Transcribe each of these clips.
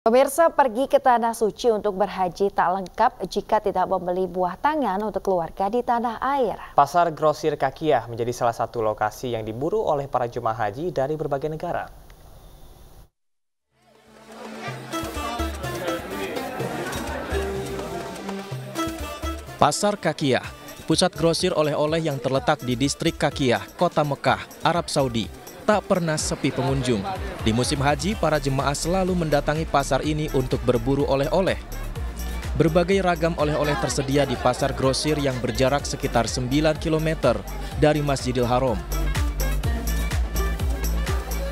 Pemirsa pergi ke Tanah Suci untuk berhaji tak lengkap jika tidak membeli buah tangan untuk keluarga di tanah air. Pasar Grosir Kakiah menjadi salah satu lokasi yang diburu oleh para jemaah haji dari berbagai negara. Pasar Kakiah, pusat grosir oleh-oleh yang terletak di distrik Kakiah, Kota Mekah, Arab Saudi, tak pernah sepi pengunjung. Di musim haji, para jemaah selalu mendatangi pasar ini untuk berburu oleh-oleh. Berbagai ragam oleh-oleh tersedia di pasar grosir yang berjarak sekitar 9 km dari Masjidil Haram.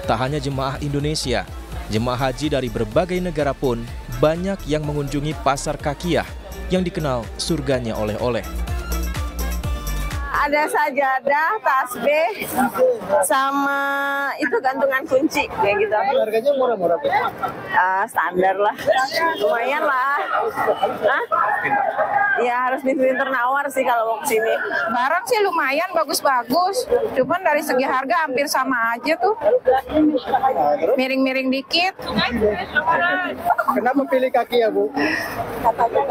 Tak hanya jemaah Indonesia, jemaah haji dari berbagai negara pun banyak yang mengunjungi pasar Kakiah yang dikenal surganya oleh-oleh ada sajadah, tasbih, sama itu gantungan kunci kayak gitu. Harganya murah-murah Uh, standar lah, lumayan lah. Hah? Ya harus pinter nawar sih kalau mau ke sini. Barang sih lumayan bagus-bagus, cuman dari segi harga hampir sama aja tuh. Miring-miring dikit. Kenapa pilih kaki ya Bu?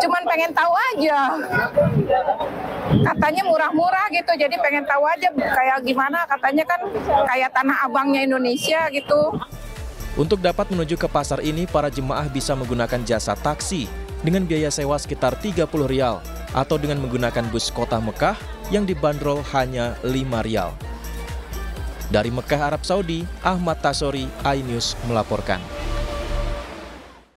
Cuman pengen tahu aja. Katanya murah-murah gitu, jadi pengen tahu aja kayak gimana. Katanya kan kayak tanah abangnya Indonesia gitu. Untuk dapat menuju ke pasar ini, para jemaah bisa menggunakan jasa taksi dengan biaya sewa sekitar 30 rial atau dengan menggunakan bus kota Mekah yang dibanderol hanya 5 rial. Dari Mekah, Arab Saudi, Ahmad Tasori, iNews melaporkan.